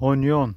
onion